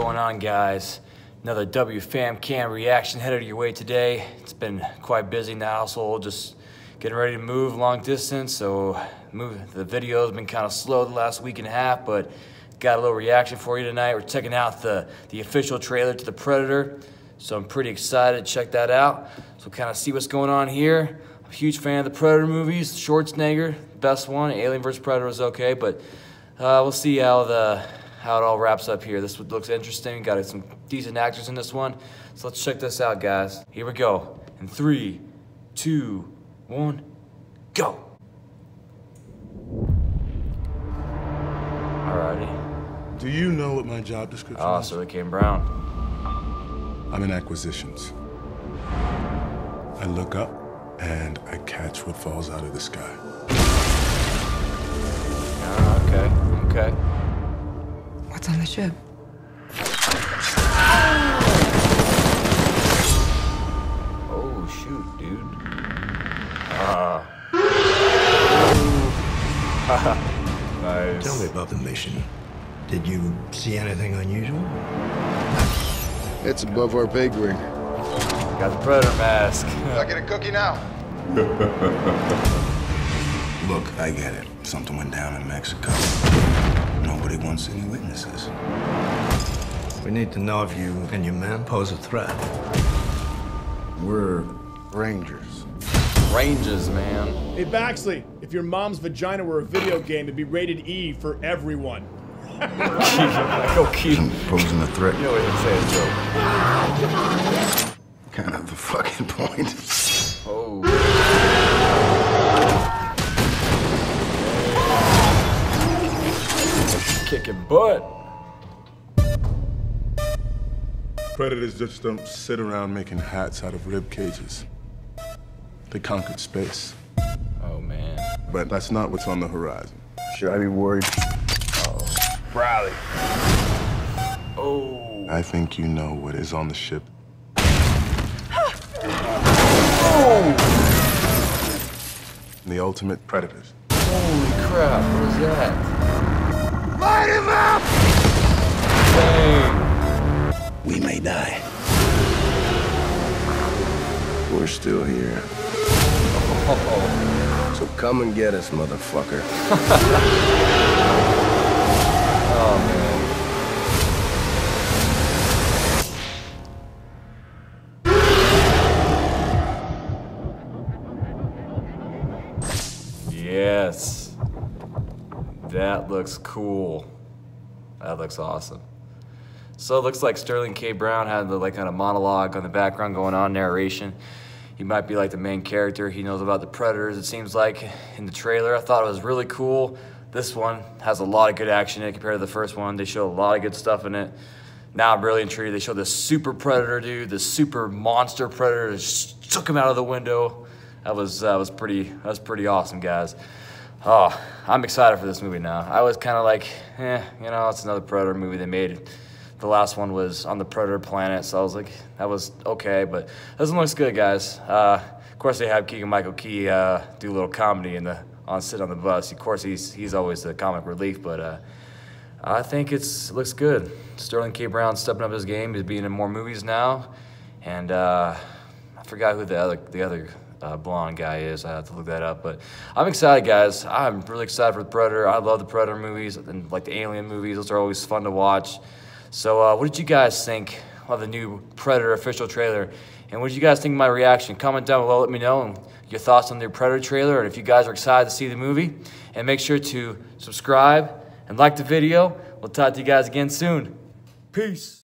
going on, guys? Another WFamCam reaction headed your way today. It's been quite busy in the household, just getting ready to move long distance. So, move the video's been kind of slow the last week and a half, but got a little reaction for you tonight. We're checking out the the official trailer to the Predator, so I'm pretty excited. To check that out. So, kind of see what's going on here. I'm a huge fan of the Predator movies. Schwarzenegger, best one. Alien vs Predator was okay, but uh, we'll see how the how it all wraps up here. This looks interesting. Got some decent actors in this one. So let's check this out, guys. Here we go. In three, two, one, go. Alrighty. Do you know what my job description Oh, is? Sterling K. Brown. I'm in acquisitions. I look up and I catch what falls out of the sky. Oh, okay, okay. What's on the ship? Oh, shoot, dude. Ah. nice. Tell me about the mission. Did you see anything unusual? It's above our pay grade. Got the Predator mask. I get a cookie now. Look, I get it. Something went down in Mexico. Nobody wants any witnesses. We need to know if you and your men pose a threat. We're rangers. Ranges, man. Hey, Baxley, if your mom's vagina were a video game, it'd be rated E for everyone. Go keep. Posing a threat. You know what to say a joke. Kind of the fucking point. Kicking butt. Predators just don't sit around making hats out of rib cages. They conquered space. Oh man. But that's not what's on the horizon. Should I be worried? Oh. Riley. Oh. I think you know what is on the ship. The ultimate predators. Holy crap, what is that? Light him up! Dang. We may die. We're still here. Oh. So come and get us, motherfucker. Oh man. Yes. That looks cool. That looks awesome. So it looks like Sterling K. Brown had the like kind of monologue on the background going on, narration. He might be like the main character. He knows about the predators, it seems like, in the trailer. I thought it was really cool. This one has a lot of good action in it compared to the first one. They show a lot of good stuff in it. Now I'm really intrigued. They show this super predator dude, this super monster predator, just took him out of the window. That was that was pretty that was pretty awesome, guys. Oh, I'm excited for this movie now. I was kind of like, eh, you know, it's another Predator movie they made. The last one was on the Predator planet, so I was like, that was okay, but this one looks good, guys. Uh, of course, they have Keegan Michael Key uh, do a little comedy in the on sit on the bus. Of course, he's he's always the comic relief, but uh, I think it's it looks good. Sterling K. Brown stepping up his game. He's being in more movies now, and uh, I forgot who the other the other uh, blonde guy is. I have to look that up, but I'm excited, guys. I'm really excited for the Predator. I love the Predator movies and like the Alien movies. Those are always fun to watch. So, uh, what did you guys think of the new Predator official trailer? And what did you guys think of my reaction? Comment down below. Let me know your thoughts on the Predator trailer, and if you guys are excited to see the movie. And make sure to subscribe and like the video. We'll talk to you guys again soon. Peace.